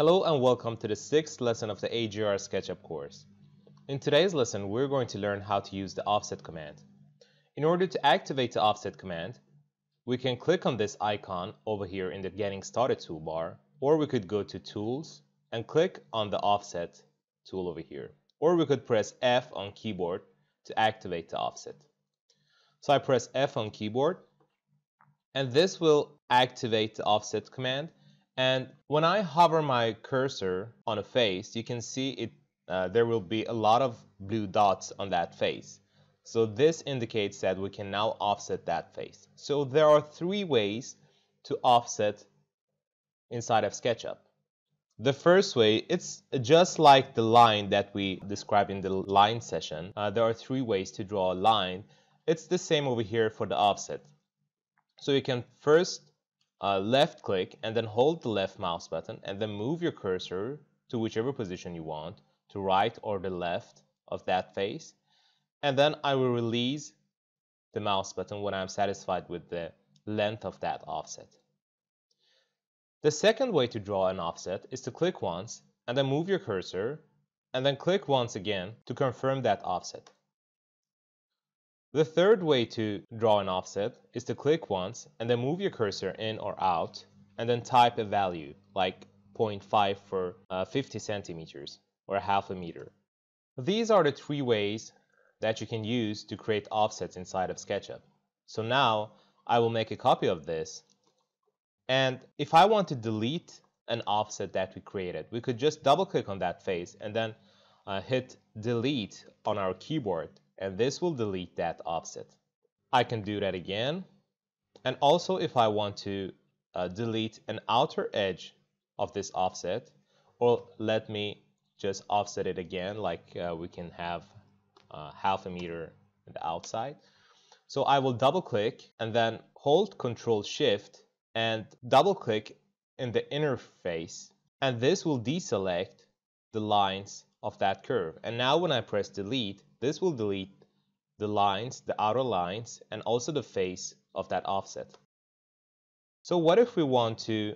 Hello and welcome to the sixth lesson of the AGR SketchUp course. In today's lesson, we're going to learn how to use the offset command. In order to activate the offset command, we can click on this icon over here in the Getting Started toolbar, or we could go to Tools and click on the Offset tool over here. Or we could press F on keyboard to activate the offset. So I press F on keyboard, and this will activate the offset command and when I hover my cursor on a face, you can see it. Uh, there will be a lot of blue dots on that face. So this indicates that we can now offset that face. So there are three ways to offset inside of SketchUp. The first way, it's just like the line that we described in the line session. Uh, there are three ways to draw a line. It's the same over here for the offset. So you can first uh, left click and then hold the left mouse button and then move your cursor to whichever position you want to right or the left of that face and then I will release the mouse button when I'm satisfied with the length of that offset. The second way to draw an offset is to click once and then move your cursor and then click once again to confirm that offset. The third way to draw an offset is to click once and then move your cursor in or out and then type a value like 0.5 for uh, 50 centimeters or half a meter. These are the three ways that you can use to create offsets inside of SketchUp. So now I will make a copy of this and if I want to delete an offset that we created, we could just double click on that face and then uh, hit delete on our keyboard and this will delete that offset. I can do that again. And also if I want to uh, delete an outer edge of this offset, or let me just offset it again, like uh, we can have uh, half a meter on the outside. So I will double click and then hold Control Shift and double click in the inner face and this will deselect the lines of that curve. And now when I press delete, this will delete the lines, the outer lines, and also the face of that offset. So what if we want to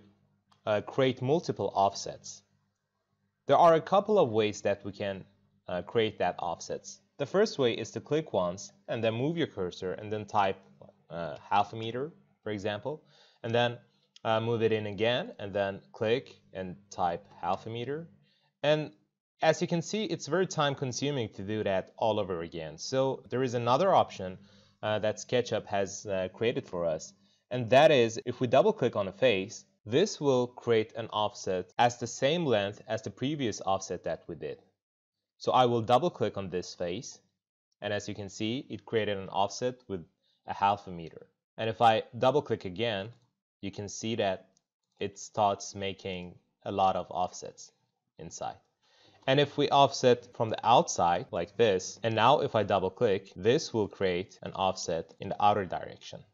uh, create multiple offsets? There are a couple of ways that we can uh, create that offsets. The first way is to click once and then move your cursor and then type uh, half a meter, for example, and then uh, move it in again and then click and type half a meter. And as you can see, it's very time consuming to do that all over again. So there is another option uh, that SketchUp has uh, created for us. And that is if we double click on a face, this will create an offset as the same length as the previous offset that we did. So I will double click on this face. And as you can see, it created an offset with a half a meter. And if I double click again, you can see that it starts making a lot of offsets inside. And if we offset from the outside like this, and now if I double click, this will create an offset in the outer direction.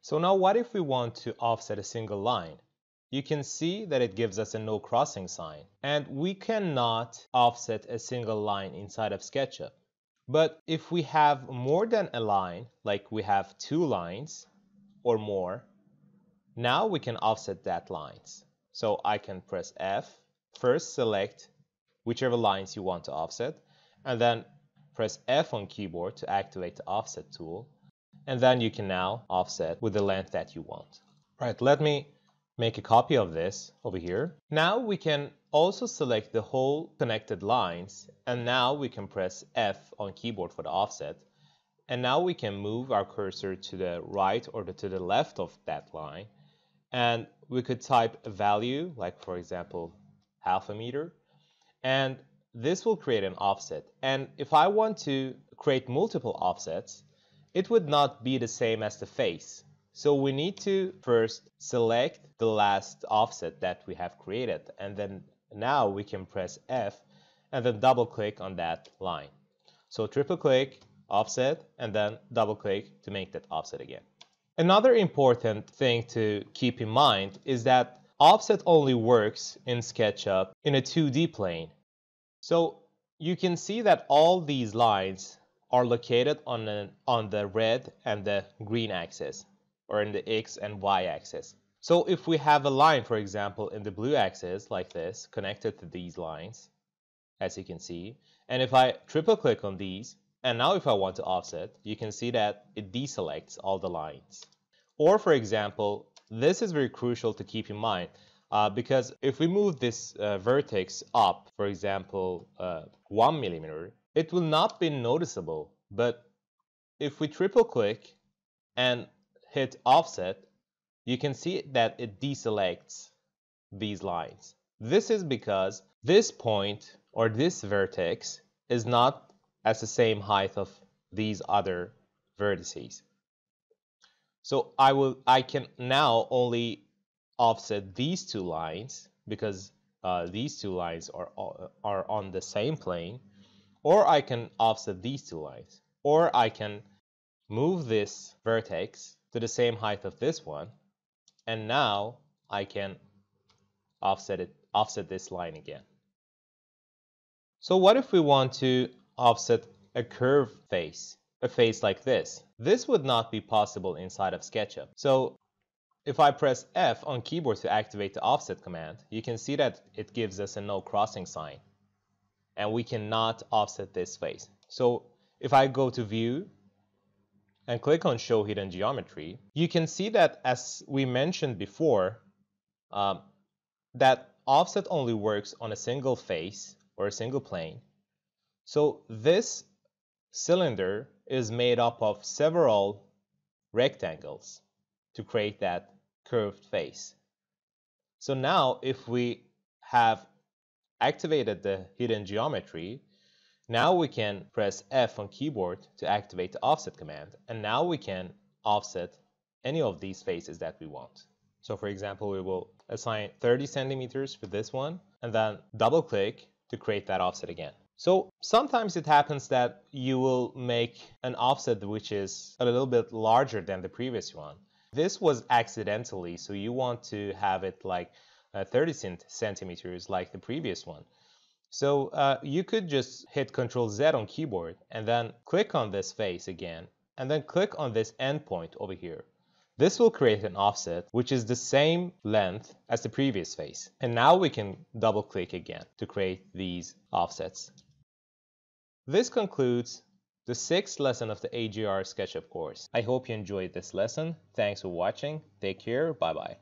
So now what if we want to offset a single line? You can see that it gives us a no crossing sign. And we cannot offset a single line inside of SketchUp. But if we have more than a line, like we have two lines or more, now we can offset that lines. So I can press F First select whichever lines you want to offset and then press F on keyboard to activate the offset tool and then you can now offset with the length that you want. Right, let me make a copy of this over here. Now we can also select the whole connected lines and now we can press F on keyboard for the offset and now we can move our cursor to the right or to the left of that line and we could type a value like for example half a meter. And this will create an offset. And if I want to create multiple offsets, it would not be the same as the face. So we need to first select the last offset that we have created. And then now we can press F and then double click on that line. So triple click, offset, and then double click to make that offset again. Another important thing to keep in mind is that Offset only works in SketchUp in a 2D plane. So you can see that all these lines are located on, on the red and the green axis, or in the X and Y axis. So if we have a line, for example, in the blue axis like this, connected to these lines, as you can see, and if I triple click on these, and now if I want to offset, you can see that it deselects all the lines. Or for example, this is very crucial to keep in mind uh, because if we move this uh, vertex up, for example, uh, one millimeter, it will not be noticeable. But if we triple click and hit offset, you can see that it deselects these lines. This is because this point or this vertex is not at the same height of these other vertices. So I will I can now only offset these two lines because uh, these two lines are are on the same plane or I can offset these two lines or I can move this vertex to the same height of this one and now I can offset it offset this line again. So what if we want to offset a curved face, a face like this? This would not be possible inside of SketchUp. So if I press F on keyboard to activate the offset command, you can see that it gives us a no crossing sign. And we cannot offset this face. So if I go to view and click on show hidden geometry, you can see that as we mentioned before, um, that offset only works on a single face or a single plane. So this cylinder is made up of several rectangles to create that curved face. So now if we have activated the hidden geometry, now we can press F on keyboard to activate the offset command. And now we can offset any of these faces that we want. So for example, we will assign 30 centimeters for this one and then double click to create that offset again. So sometimes it happens that you will make an offset which is a little bit larger than the previous one. This was accidentally, so you want to have it like uh, 30 centimeters like the previous one. So uh, you could just hit Ctrl Z on keyboard and then click on this face again and then click on this endpoint over here. This will create an offset which is the same length as the previous face. And now we can double click again to create these offsets. This concludes the sixth lesson of the AGR SketchUp course. I hope you enjoyed this lesson. Thanks for watching. Take care. Bye bye.